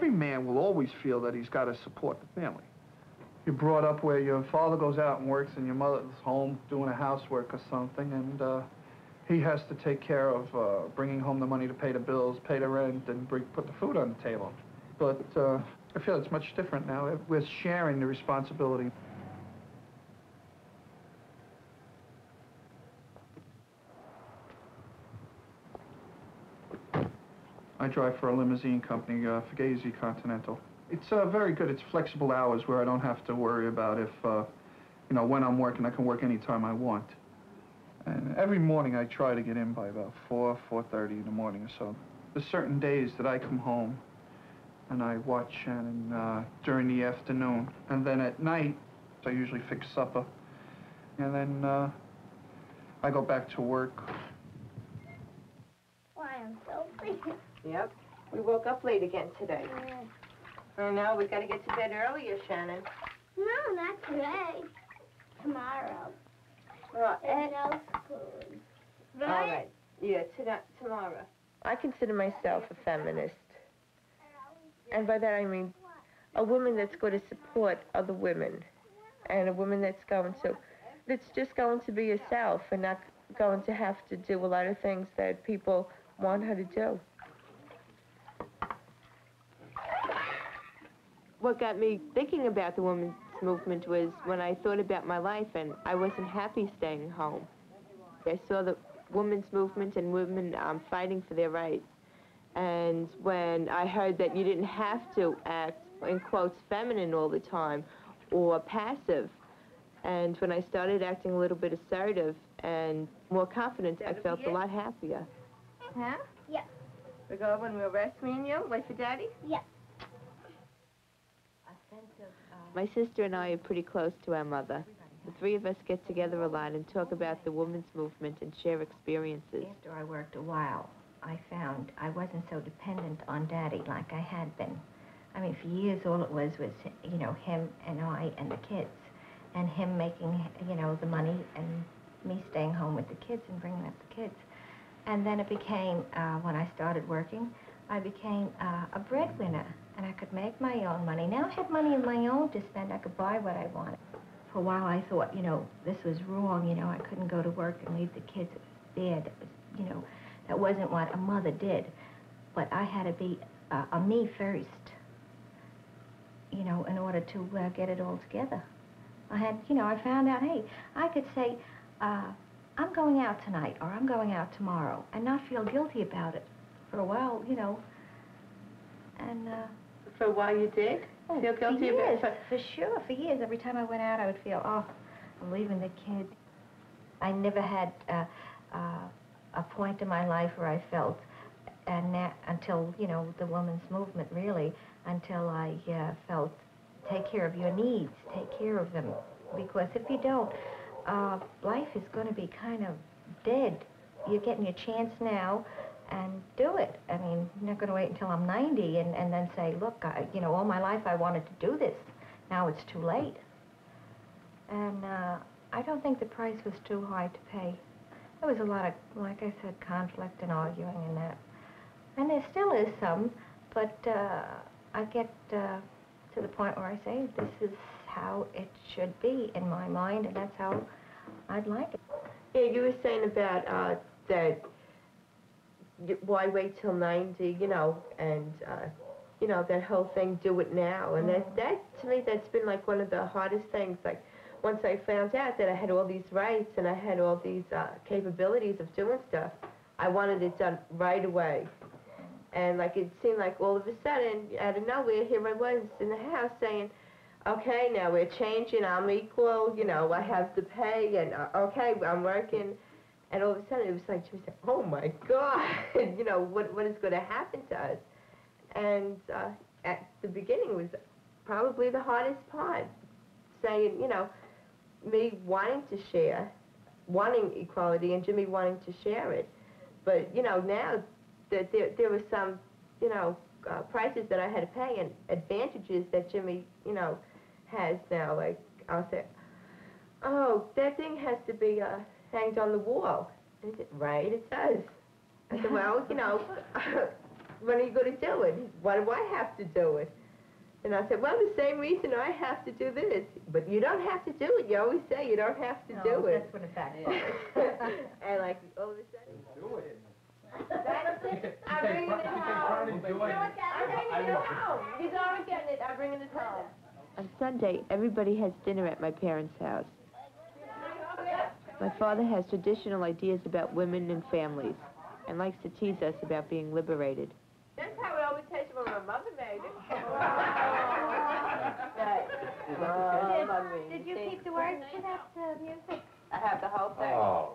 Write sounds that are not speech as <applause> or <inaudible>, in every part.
every man will always feel that he's got to support the family. You're brought up where your father goes out and works and your mother's home doing a housework or something, and uh, he has to take care of uh, bringing home the money to pay the bills, pay the rent, and bring, put the food on the table. But uh, I feel it's much different now. We're sharing the responsibility. Drive for a limousine company, uh, Fugazi Continental. It's uh, very good. It's flexible hours where I don't have to worry about if, uh, you know, when I'm working, I can work any time I want. And every morning I try to get in by about 4, 4.30 in the morning or so. There's certain days that I come home and I watch Shannon uh, during the afternoon. And then at night, I usually fix supper. And then uh, I go back to work. Why, I'm so <laughs> sleepy. Yep. We woke up late again today. I know, we've gotta get to bed earlier, Shannon. No, not today. Tomorrow. Well, There's eh. no school. All right. Yeah, to tomorrow. I consider myself a feminist. And by that I mean a woman that's going to support other women. And a woman that's going to, that's just going to be herself and not going to have to do a lot of things that people want her to do. What got me thinking about the women's movement was when I thought about my life and I wasn't happy staying home. I saw the women's movement and women um, fighting for their rights. And when I heard that you didn't have to act, in quotes, feminine all the time or passive, and when I started acting a little bit assertive and more confident, I felt a lot happier. Huh? Yeah. We go when we'll rest, me and you? Wait for Daddy? Yeah. My sister and I are pretty close to our mother. The three of us get together a lot and talk about the women's movement and share experiences. After I worked a while, I found I wasn't so dependent on Daddy like I had been. I mean, for years, all it was was, you know, him and I and the kids. And him making, you know, the money and me staying home with the kids and bringing up the kids. And then it became, uh, when I started working, I became uh, a breadwinner and I could make my own money. Now I had money of my own to spend. I could buy what I wanted. For a while I thought, you know, this was wrong. You know, I couldn't go to work and leave the kids there. That was, you know, that wasn't what a mother did. But I had to be uh, a me first, you know, in order to uh, get it all together. I had, you know, I found out, hey, I could say, uh, I'm going out tonight or I'm going out tomorrow and not feel guilty about it. For a while, you know, and uh, for why you did? Oh, feel guilty for years, about for sure, for years. Every time I went out, I would feel, oh, I'm leaving the kids. I never had uh, uh, a point in my life where I felt, and that, until, you know, the women's movement, really, until I uh, felt, take care of your needs, take care of them. Because if you don't, uh, life is going to be kind of dead. You're getting your chance now, and do it. I mean, I'm not going to wait until I'm 90 and, and then say, look, I, you know, all my life I wanted to do this. Now it's too late. And uh, I don't think the price was too high to pay. There was a lot of, like I said, conflict and arguing and that. And there still is some, but uh, I get uh, to the point where I say, this is how it should be in my mind, and that's how I'd like it. Yeah, you were saying about uh, that why wait till 90, you know, and, uh, you know, that whole thing, do it now. And that, that, to me, that's been like one of the hardest things. Like, once I found out that I had all these rights and I had all these uh, capabilities of doing stuff, I wanted it done right away. And, like, it seemed like all of a sudden, out of nowhere, here I was in the house saying, okay, now we're changing, I'm equal, you know, I have the pay, and, uh, okay, I'm working. And all of a sudden, it was like she was saying, "Oh my God, <laughs> you know what what is going to happen to us?" And uh, at the beginning was probably the hardest part, saying, you know, me wanting to share, wanting equality, and Jimmy wanting to share it. But you know, now that there there were some, you know, uh, prices that I had to pay and advantages that Jimmy, you know, has now. Like I'll say, oh, that thing has to be uh, hanged on the wall. And he said, right, it does. I said, well, you know, <laughs> when are you going to do it? He Why do I have to do it? And I said, well, the same reason I have to do this. But you don't have to do it. You always say you don't have to do it. That's what a fact is. and like all of a sudden. Do it. That's it. I'm bringing it home. I'm bringing it home. He's already getting it. I'm bringing it oh. home. On Sunday, everybody has dinner at my parents' house. My father has traditional ideas about women and families and likes to tease us about being liberated. That's how it always tastes when my mother made <laughs> it. Did you keep the words to that uh, music? I have the whole thing. Oh.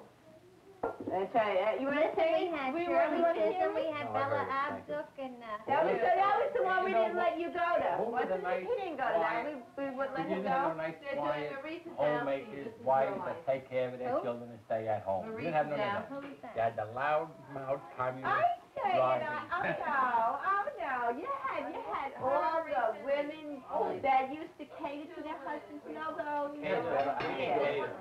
I tell you, uh, you want to say? we had we Shirley want Chisholm, we had Oh, Bella very thank you. Abzug, and, uh... That was, the- that was the one we didn't let you go to. Who was Wasn't the it? He didn't go to that. We, we wouldn't let You him didn't have go. no nice, They're doing quiet a recent house. homemakers, wives that take care of their Who? children and stay at home. You didn't have none of that. Who was that? You had the loud mouth communist. say, you Right. oh no, oh no, you had, you had all the women that used to cater to their husbands, you know those? Oh, kids, I mean, Yeah. kids.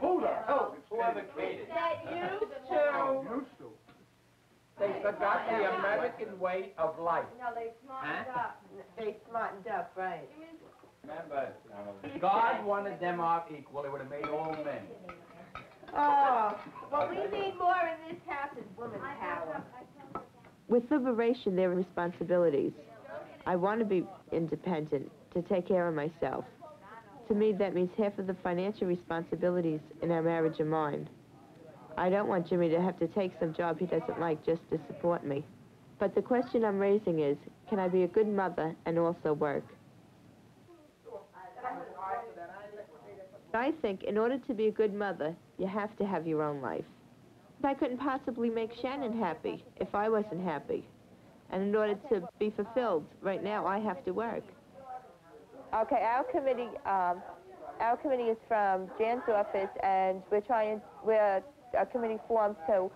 Oh, whoever catered. That used to. They forgot the American way of life. No, they smartened Huh? up. They smartened up, right. Remember, God wanted them all equal, it would have made all men. Oh, what we need more in this house is women's power. With liberation, there are responsibilities. I want to be independent, to take care of myself. To me, that means half of the financial responsibilities in our marriage are mine. I don't want Jimmy to have to take some job he doesn't like just to support me. But the question I'm raising is, can I be a good mother and also work? I think in order to be a good mother, you have to have your own life. I couldn't possibly make Shannon happy if I wasn't happy. And in order to be fulfilled, right now I have to work. Okay, our committee, um, our committee is from Jan's office, and we're trying, we're a committee formed to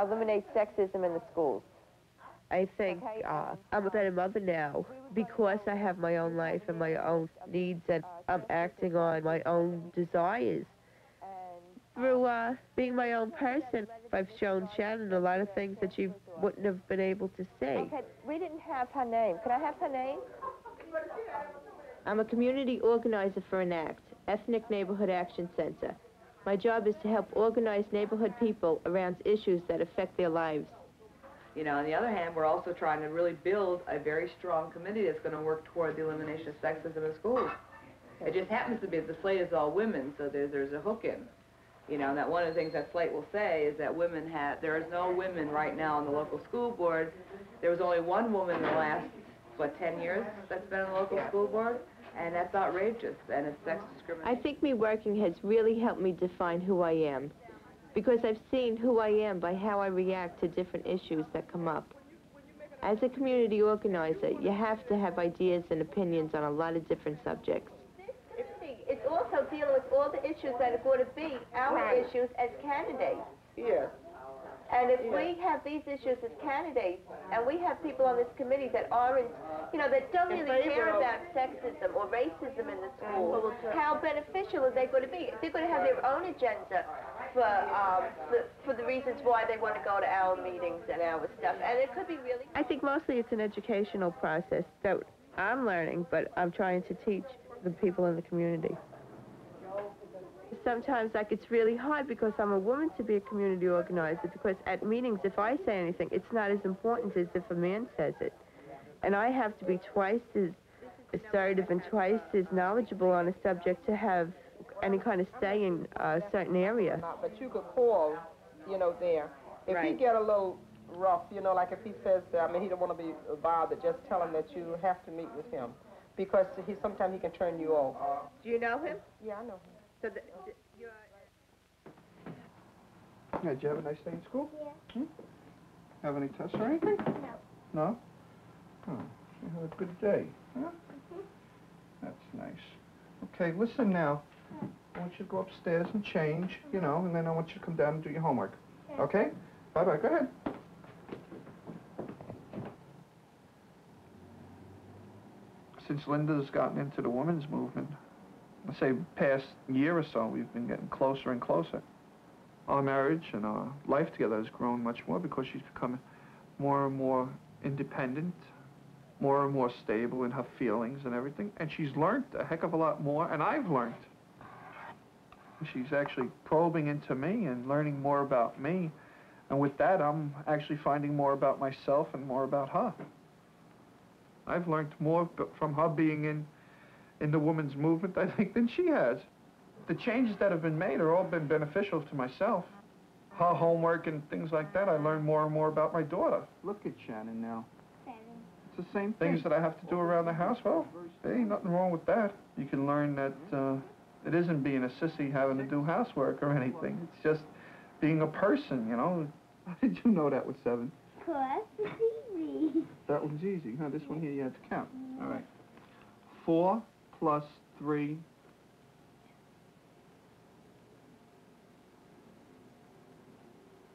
eliminate sexism in the schools. I think uh, I'm a better mother now because I have my own life and my own needs, and I'm acting on my own desires. Through uh, being my own person, I've shown Shannon a lot of things that she wouldn't have been able to see. Okay, we didn't have her name. Could I have her name? I'm a community organizer for ENACT, Ethnic Neighborhood Action Center. My job is to help organize neighborhood people around issues that affect their lives. You know, on the other hand, we're also trying to really build a very strong committee that's going to work toward the elimination of sexism in schools. It just happens to be that the slate is all women, so there's, there's a hook in. You know, and that one of the things that slate will say is that women have, there is no women right now on the local school board. There was only one woman in the last, what, 10 years that's been on the local school board? And that's outrageous, and it's sex discrimination. I think me working has really helped me define who I am because I've seen who I am by how I react to different issues that come up. As a community organizer, you have to have ideas and opinions on a lot of different subjects. It's also dealing with all the issues that are going to be our Right. issues as candidates. Yes. And if we have these issues as candidates, and we have people on this committee that aren't, you know, that don't really care of- about sexism or racism in the school, how beneficial are they going to be? They're going to have their own agenda for, um, for, for the reasons why they want to go to our meetings and our stuff, and it could be really. I think mostly it's an educational process that I'm learning, but I'm trying to teach the people in the community. Sometimes, like, it's really hard because I'm a woman to be a community organizer because at meetings, if I say anything, it's not as important as if a man says it. And I have to be twice as assertive and twice as knowledgeable on a subject to have any kind of say in a certain area. But you could call, you know, there. If he get a little rough, you know, like if he says, I mean, he don't want to be bothered, just tell him that you have to meet with him. Because he, sometimes he can turn you off. Do you know him? Yeah, I know him. So the, Yeah, did you have a nice day in school? Yeah. Hmm? Have any tests or anything? No. No? Oh, you had a good day, huh? That's nice. Okay, listen now. I want you to go upstairs and change, you know, and then I want you to come down and do your homework. Okay? Bye-bye, go ahead. Since Linda's gotten into the women's movement, I say past year or so, we've been getting closer and closer. Our marriage and our life together has grown much more because she's become more and more independent, more and more stable in her feelings and everything, and she's learned a heck of a lot more, and I've learned. She's actually probing into me and learning more about me, and with that, I'm actually finding more about myself and more about her. I've learned more from her being in, in the women's movement, I think, than she has. The changes that have been made are all been beneficial to myself. Her homework and things like that, I learn more and more about my daughter. Look at Shannon now. Seven. It's the same things that I have to do around the house. Well, there ain't nothing wrong with that. You can learn that uh, it isn't being a sissy having to do housework or anything. It's just being a person, you know. How <laughs> did you know that was seven? Plus, it's easy. That one's easy, huh? This one here you have to count. All right. Four plus three.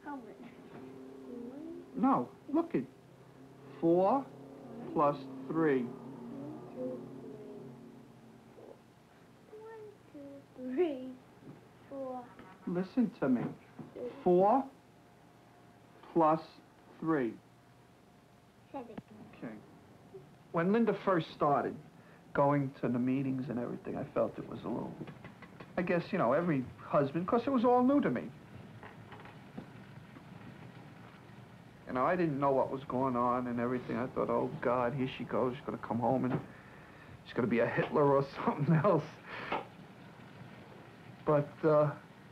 How much? No, look it. Four plus three. One, two, three, four. Listen to me. Four plus three. Seven. Okay. When Linda first started going to the meetings and everything, I felt it was a little, I guess, you know, every husband, because it was all new to me. You know, I didn't know what was going on and everything. I thought, oh, God, here she goes. She's going to come home and she's going to be a Hitler or <laughs> something else. But uh,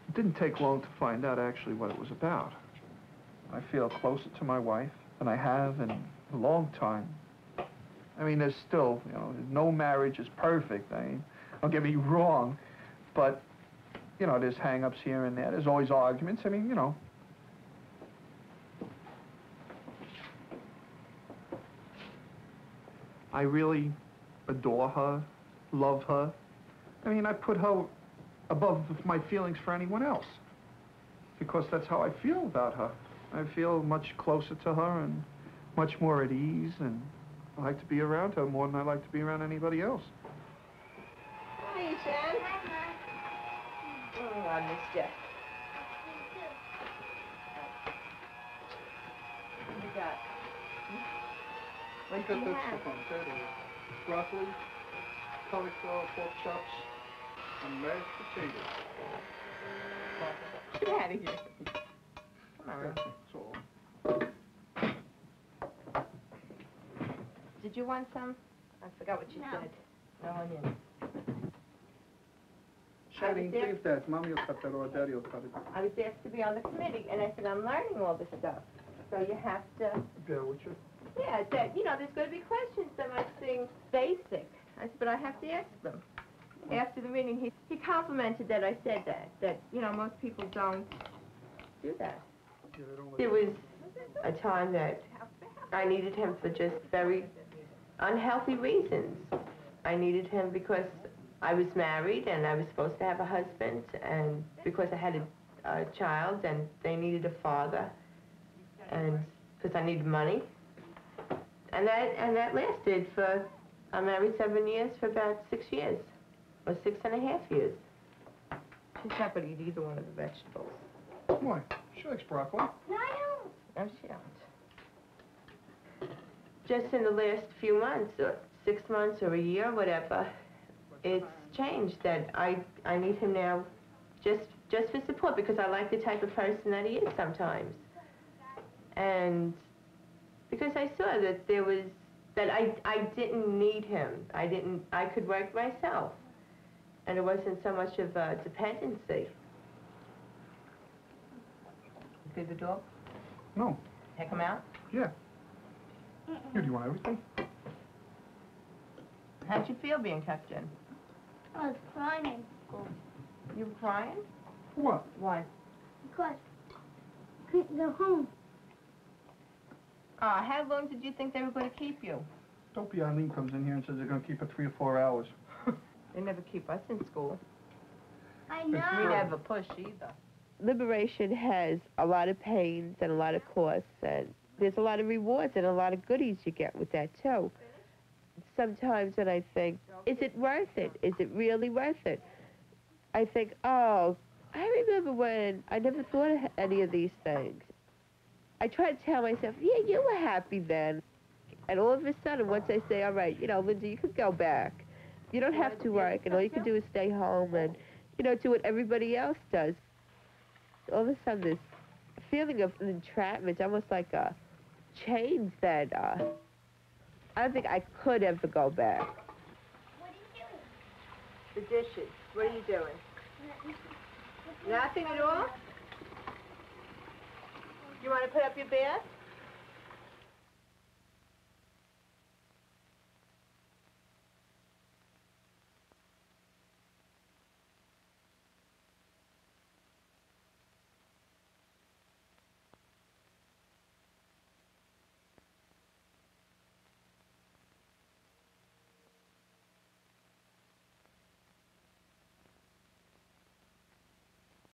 it didn't take long to find out actually what it was about. I feel closer to my wife than I have in a long time. I mean, there's still, you know, no marriage is perfect. I mean, don't get me <laughs> wrong, but you know, there's hang-ups here and there. There's always arguments. I mean, you know. I really adore her, love her. I mean, I put her above my feelings for anyone else because that's how I feel about her. I feel much closer to her and much more at ease, and I like to be around her more than I like to be around anybody else. Hey, Shan. Oh, I missed you. What you got? What do you have? Broccoli, cauliflower, pork chops, and mashed potatoes. Get out of here. Come on. That's all. Did you want some? I forgot what you No. said. No onion. Shady, there. leave that. Mommy will cut that or Daddy will cut it. I was asked to be on the committee, and I said, I'm learning all this stuff. So you have to, Bear with you. yeah, that, you know, there's going to be questions that might seem basic. I said, but I have to ask them. After the meeting, he, he complimented that I said that, that, you know, most people don't do that. Yeah, they don't let There was a time that I needed him for just very unhealthy reasons. I needed him because I was married and I was supposed to have a husband, and because I had a, a child and they needed a father, and because I needed money. And that and that lasted for I'm married seven years for about six years, or six and a half years. She's not going to eat either one of the vegetables. Why? She likes broccoli. No, I don't. No, she don't. Just in the last few months, or six months or a year, whatever, it's changed that I, I need him now just, just for support because I like the type of person that he is sometimes. And because I saw that there was, that I, I didn't need him. I didn't, I could work myself. And it wasn't so much of a dependency. Feed the dog? No. Take him out? Yeah. Here, do you want everything? How'd you feel being kept in? I was crying in school You were crying? What? Why? because I couldn't go home. Uh, how long did you think they were going to keep you? Dopey Eileen comes in here and says they're going to keep her three or four hours. <laughs> They never keep us in school. I We know. never push either. Liberation has a lot of pains and a lot of costs, and there's a lot of rewards and a lot of goodies you get with that, too. Sometimes when I think, is it worth it? Is it really worth it? I think, oh, I remember when I never thought of any of these things. I try to tell myself, yeah, you were happy then. And all of a sudden, once I say, all right, you know, Linda, you could go back. You don't have to work, and all you can do is stay home and, you know, do what everybody else does. All of a sudden, this feeling of entrapment, almost like a chains that uh, I don't think I could ever go back. What are you doing? The dishes. What are you doing? doing? Nothing at all? You want to put up your bath?